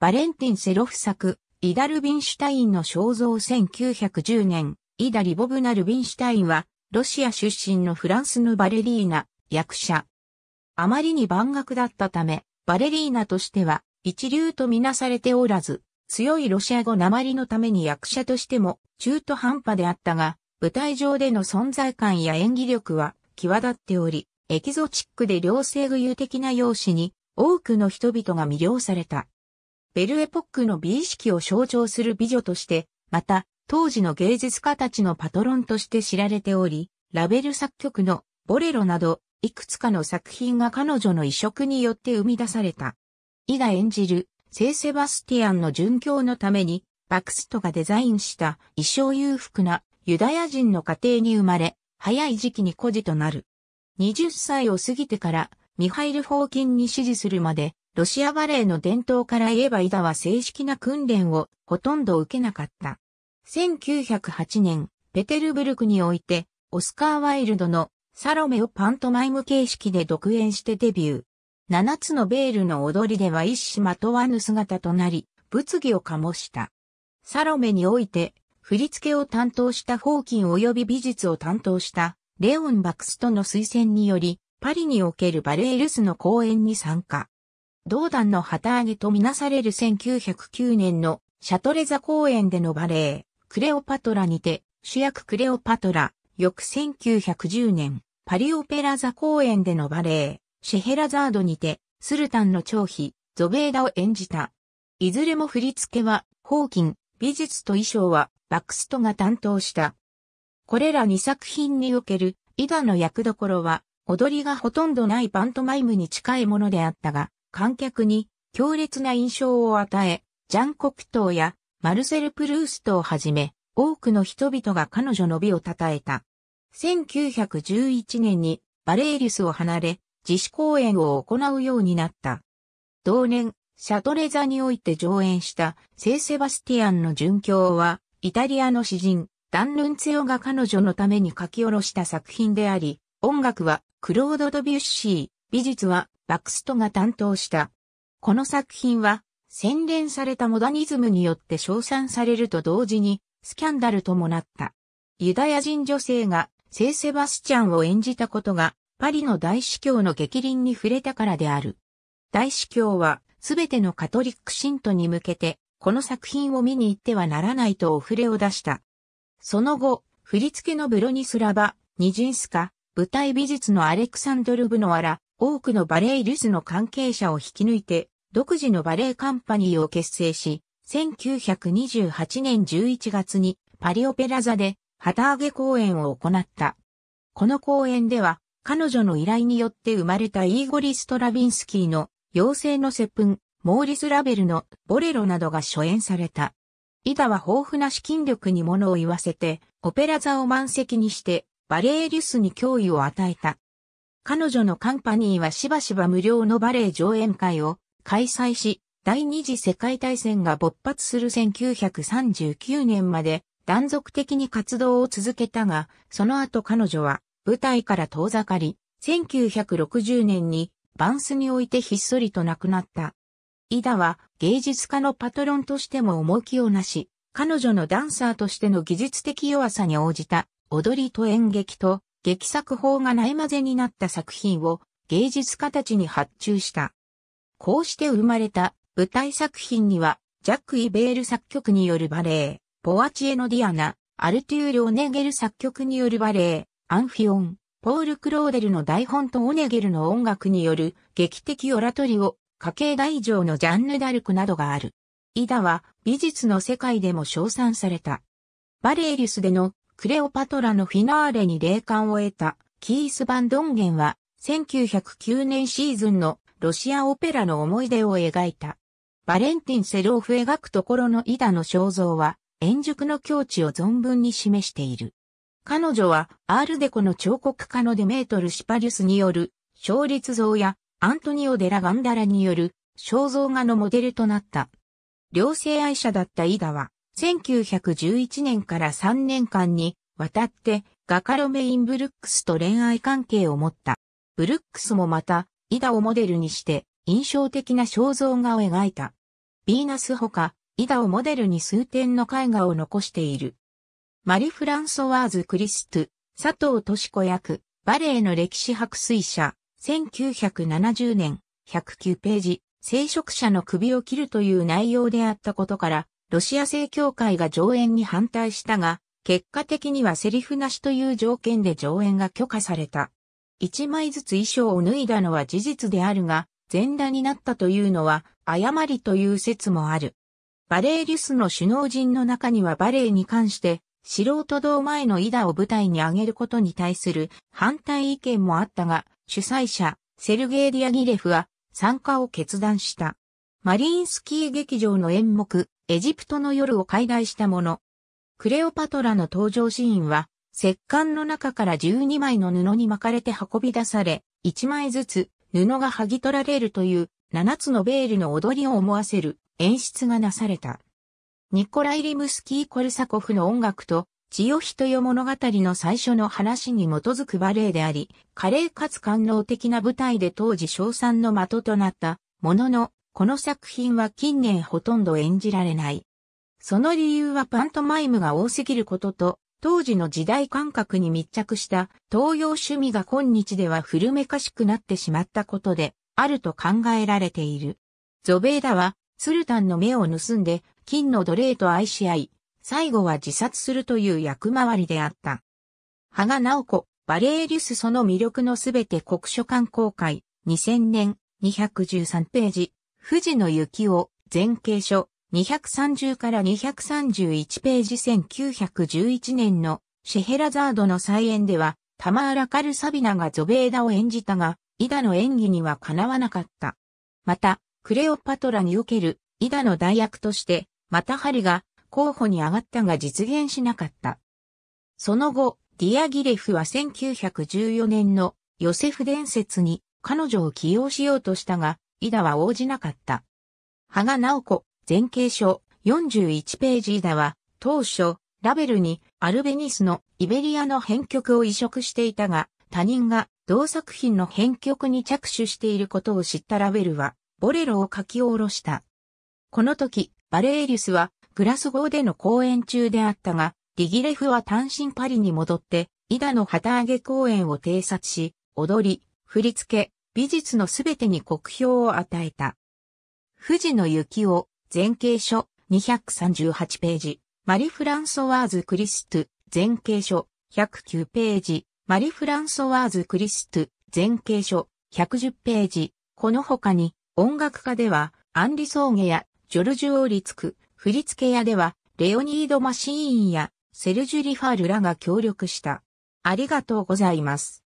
バレンティン・セロフ作、イダ・ルビンシュタインの肖像1910年、イダ・リボブナ・ルビンシュタインは、ロシア出身のフランスのバレリーナ、役者。あまりに万学だったため、バレリーナとしては、一流とみなされておらず、強いロシア語鉛のために役者としても中途半端であったが、舞台上での存在感や演技力は際立っており、エキゾチックで両性具有的な容姿に多くの人々が魅了された。ベルエポックの美意識を象徴する美女として、また、当時の芸術家たちのパトロンとして知られており、ラベル作曲のボレロなど、いくつかの作品が彼女の移植によって生み出された。イが演じる、聖セバスティアンの殉教のために、バクストがデザインした衣装裕福なユダヤ人の家庭に生まれ、早い時期に孤児となる。20歳を過ぎてからミハイル・フォーキンに師事するまでロシアバレエの伝統から言えばイダは正式な訓練をほとんど受けなかった。1908年、ペテルブルクにおいて、オスカー・ワイルドのサロメをパントマイム形式で独演してデビュー。七つのベールの踊りでは一糸まとわぬ姿となり、物議を醸した。サロメにおいて、振り付けを担当したフォーキン及び美術を担当したレオン・バクストの推薦により、パリにおけるバレエ・リュスの公演に参加。同団の旗揚げとみなされる1909年のシャトレザ公演でのバレエ、クレオパトラにて、主役クレオパトラ、翌1910年、パリオペラ座公演でのバレエ、シェヘラザードにて、スルタンの長妃、ゾベーダを演じた。いずれも振り付けは、ホーキン、美術と衣装は、バックストが担当した。これら2作品における、イダの役どころは、踊りがほとんどないパントマイムに近いものであったが、観客に強烈な印象を与え、ジャン・コクトーやマルセル・プルーストをはじめ、多くの人々が彼女の美を称えた。1911年にバレーリスを離れ、自主公演を行うようになった。同年、シャトレザにおいて上演した聖セバスティアンの殉教は、イタリアの詩人、ダン・ルンツェオが彼女のために書き下ろした作品であり、音楽はクロード・ドビュッシー、美術はバクストが担当した。この作品は、洗練されたモダニズムによって称賛されると同時に、スキャンダルともなった。ユダヤ人女性が聖セバスチャンを演じたことが、パリの大司教の激鱗に触れたからである。大司教は、すべてのカトリック信徒に向けて、この作品を見に行ってはならないとお触れを出した。その後、振り付けのブロニスラバ、ニジンスカ、舞台美術のアレクサンドル・ブノアら、多くのバレエルスの関係者を引き抜いて、独自のバレエカンパニーを結成し、1928年11月にパリオペラ座で旗揚げ公演を行った。この公演では、彼女の依頼によって生まれたイーゴリ・ストラビンスキーの妖精の接吻、モーリス・ラベルのボレロなどが初演された。イダは豊富な資金力に物を言わせて、オペラ座を満席にして、バレエリュスに脅威を与えた。彼女のカンパニーはしばしば無料のバレエ上演会を開催し、第二次世界大戦が勃発する1939年まで断続的に活動を続けたが、その後彼女は舞台から遠ざかり、1960年にバンスにおいてひっそりと亡くなった。イダは芸術家のパトロンとしても重きをなし、彼女のダンサーとしての技術的弱さに応じた踊りと演劇と劇作法がない混ぜになった作品を芸術家たちに発注した。こうして生まれた舞台作品には、ジャック・イベール作曲によるバレエ、ポアチエのディアナ、アルテュール・オネゲル作曲によるバレエ、アンフィオン、ポール・クローデルの台本とオネゲルの音楽による劇的オラトリオ、火刑台上のジャンヌ・ダルクなどがある。イダは美術の世界でも称賛された。バレエ・リュスでのクレオパトラのフィナーレに霊感を得たキース・ヴァン・ドンゲンは1909年シーズンのロシアオペラの思い出を描いた。バレンティン・セローフ描くところのイダの肖像は円熟の境地を存分に示している。彼女はアールデコの彫刻家のデメートル・シパリュスによる勝立像やアントニオ・デラ・ガンダラによる肖像画のモデルとなった。両性愛者だったイダは1911年から3年間にわたってガカロメイン・ブルックスと恋愛関係を持った。ブルックスもまた、イダをモデルにして印象的な肖像画を描いた。ヴィーナスほか、イダをモデルに数点の絵画を残している。マリ・フランソワーズ・クリスト、佐藤敏子役、バレエの歴史白水者、1970年、109ページ、聖職者の首を切るという内容であったことから、ロシア正教会が上演に反対したが、結果的にはセリフなしという条件で上演が許可された。一枚ずつ衣装を脱いだのは事実であるが、全裸になったというのは誤りという説もある。バレエリュスの首脳陣の中にはバレエに関して素人同然のイダを舞台に上げることに対する反対意見もあったが、主催者、セルゲイ・ディアギレフは参加を決断した。マリーンスキー劇場の演目、エジプトの夜を改題したもの。クレオパトラの登場シーンは、石棺の中から12枚の布に巻かれて運び出され、1枚ずつ布が剥ぎ取られるという7つのベールの踊りを思わせる演出がなされた。ニコライ・リムスキー・コルサコフの音楽と、千代人よ物語の最初の話に基づくバレエであり、華麗かつ官能的な舞台で当時賞賛の的となったものの、この作品は近年ほとんど演じられない。その理由はパントマイムが多すぎることと、当時の時代感覚に密着した東洋趣味が今日では古めかしくなってしまったことで、あると考えられている。ゾベーダは、スルタンの目を盗んで金の奴隷と愛し合い、最後は自殺するという役回りであった。羽賀直子、バレーリュスその魅力のすべて国書館公開、2000年、213ページ、富士の雪を、前景書、230から231ページ1911年のシェヘラザードの再演では、タマーラ・カルサビナがゾベーダを演じたが、イダの演技にはかなわなかった。また、クレオパトラにおけるイダの代役として、またハリが候補に上がったが実現しなかった。その後、ディアギレフは1914年のヨセフ伝説に彼女を起用しようとしたが、イダは応じなかった。羽賀直子、前景書41ページイダは当初、ラベルにアルベニスのイベリアの編曲を移植していたが、他人が同作品の編曲に着手していることを知ったラベルは、ボレロを書き下ろした。この時、バレーリュスはグラスゴーでの公演中であったが、ディギレフは単身パリに戻って、イダの旗揚げ公演を偵察し、踊り、振り付け、美術のすべてに国評を与えた。富士の雪を前景書238ページ、マリ・フランソワーズ・クリスト前景書109ページ、マリ・フランソワーズ・クリスト前景書110ページ、この他に音楽家ではアンリ・ソーゲやジョルジュ・オーリツク、振付屋では、レオニード・マシーンやセルジュ・リファールらが協力した。ありがとうございます。